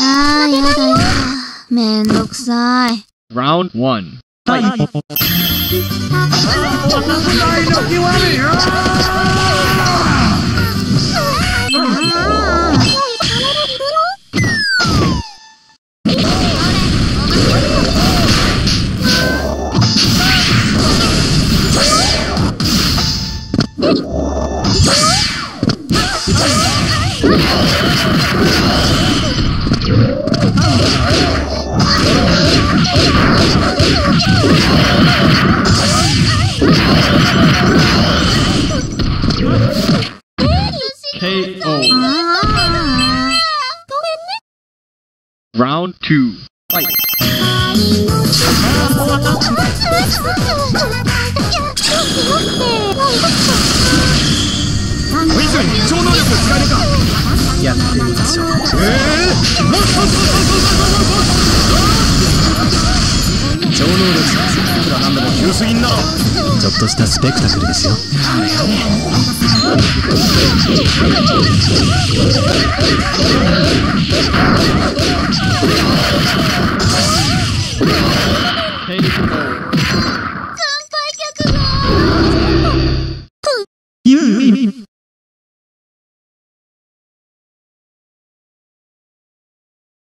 あー、やだよ。めんどくさい。Round 1. KO. あ Round 2. Fight. 超能力使えるか？やってみましょうええ超能力いくらなんでも急すぎんだろちょっとしたスペクタクルですよ。KO.